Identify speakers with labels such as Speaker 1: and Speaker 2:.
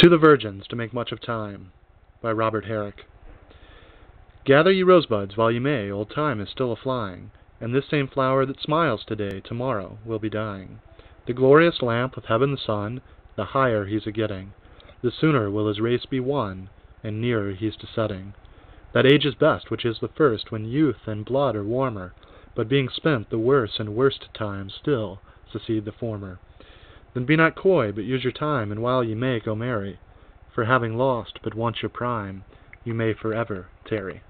Speaker 1: To the Virgins to Make Much of Time by Robert Herrick. Gather ye rosebuds while ye may, old time is still a flying, and this same flower that smiles today, tomorrow will be dying. The glorious lamp of heaven's sun, the higher he's a getting, the sooner will his race be won, and nearer he's to setting. That age is best which is the first, when youth and blood are warmer, but being spent the worse and worst times still succeed the former. Then be not coy, but use your time, and while ye may, go marry, for having lost but once your prime, you may for ever tarry.